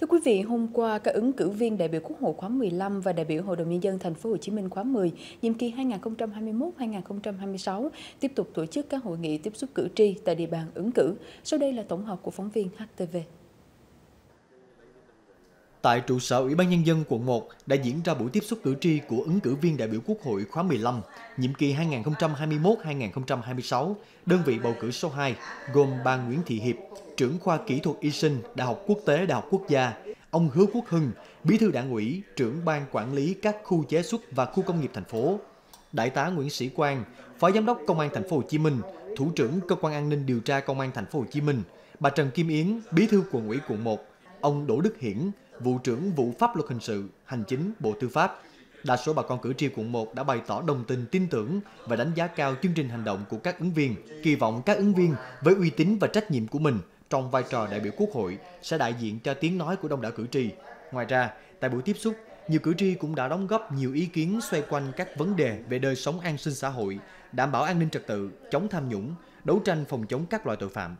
Thưa quý vị, hôm qua các ứng cử viên đại biểu Quốc hội khóa 15 và đại biểu Hội đồng nhân dân thành phố Hồ Chí Minh khóa 10, nhiệm kỳ 2021-2026 tiếp tục tổ chức các hội nghị tiếp xúc cử tri tại địa bàn ứng cử. Sau đây là tổng hợp của phóng viên HTV. Tại trụ sở Ủy ban Nhân dân quận 1 đã diễn ra buổi tiếp xúc cử tri của ứng cử viên đại biểu Quốc hội khóa 15, nhiệm kỳ 2021-2026, đơn vị bầu cử số 2, gồm bà Nguyễn Thị Hiệp, trưởng khoa kỹ thuật y sinh, Đại học Quốc tế Đại học Quốc gia, ông Hứa Quốc Hưng, bí thư đảng ủy, trưởng ban quản lý các khu chế xuất và khu công nghiệp thành phố, Đại tá Nguyễn Sĩ Quang, Phó Giám đốc Công an thành phố Hồ Chí Minh, Thủ trưởng Cơ quan An ninh điều tra Công an thành phố Hồ Chí Minh, bà Trần Kim Yến, bí thư quận ủy quận 1, ông Đỗ Đức Hiển, vụ trưởng vụ pháp luật hình sự, hành chính, Bộ Tư pháp. Đa số bà con cử tri quận 1 đã bày tỏ đồng tình tin tưởng và đánh giá cao chương trình hành động của các ứng viên, kỳ vọng các ứng viên với uy tín và trách nhiệm của mình trong vai trò đại biểu Quốc hội sẽ đại diện cho tiếng nói của đông đảo cử tri. Ngoài ra, tại buổi tiếp xúc, nhiều cử tri cũng đã đóng góp nhiều ý kiến xoay quanh các vấn đề về đời sống an sinh xã hội, đảm bảo an ninh trật tự, chống tham nhũng, đấu tranh phòng chống các loại tội phạm.